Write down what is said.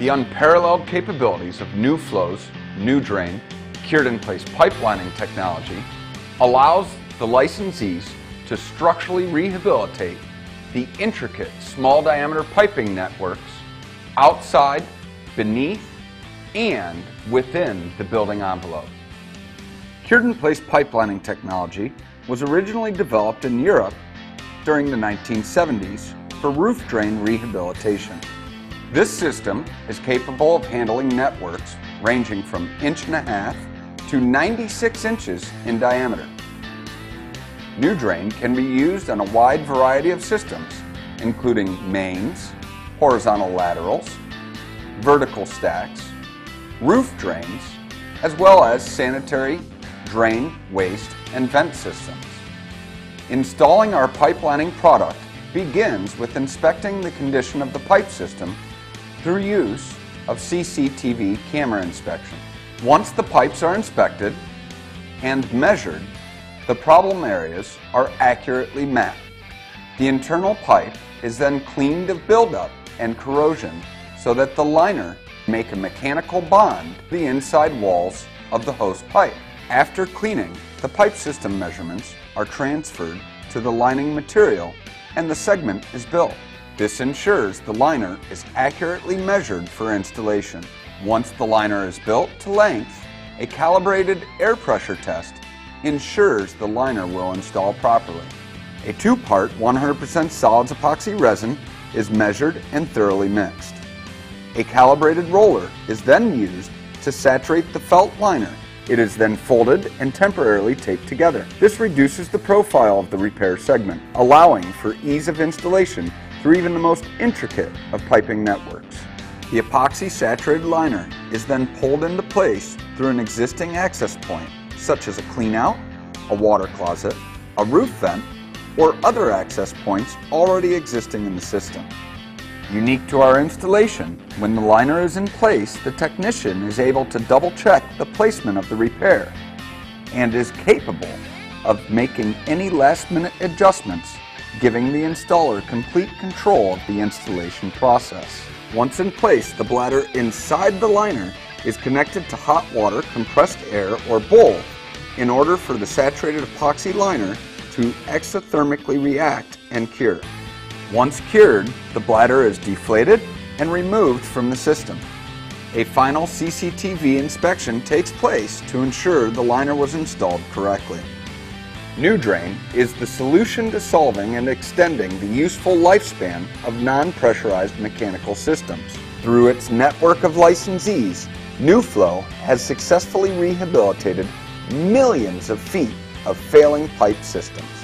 The unparalleled capabilities of new NuFlow's NewDrain cured in place pipelining technology allows the licensees to structurally rehabilitate the intricate small diameter piping networks outside, beneath, and within the building envelope. Cured in place pipelining technology was originally developed in Europe during the 1970s for roof drain rehabilitation. This system is capable of handling networks ranging from inch and a half to 96 inches in diameter. Nu Drain can be used on a wide variety of systems, including mains, horizontal laterals, vertical stacks, roof drains, as well as sanitary, drain, waste, and vent systems. Installing our pipelining product begins with inspecting the condition of the pipe system through use of CCTV camera inspection. Once the pipes are inspected and measured, the problem areas are accurately mapped. The internal pipe is then cleaned of buildup and corrosion so that the liner make a mechanical bond to the inside walls of the host pipe. After cleaning, the pipe system measurements are transferred to the lining material and the segment is built. This ensures the liner is accurately measured for installation. Once the liner is built to length, a calibrated air pressure test ensures the liner will install properly. A two-part 100% solids epoxy resin is measured and thoroughly mixed. A calibrated roller is then used to saturate the felt liner. It is then folded and temporarily taped together. This reduces the profile of the repair segment, allowing for ease of installation through even the most intricate of piping networks. The epoxy saturated liner is then pulled into place through an existing access point, such as a cleanout, a water closet, a roof vent, or other access points already existing in the system. Unique to our installation, when the liner is in place, the technician is able to double check the placement of the repair and is capable of making any last minute adjustments, giving the installer complete control of the installation process. Once in place, the bladder inside the liner is connected to hot water, compressed air, or both in order for the saturated epoxy liner to exothermically react and cure. Once cured, the bladder is deflated and removed from the system. A final CCTV inspection takes place to ensure the liner was installed correctly. Nu Drain is the solution to solving and extending the useful lifespan of non-pressurized mechanical systems. Through its network of licensees, NuFlow has successfully rehabilitated millions of feet of failing pipe systems.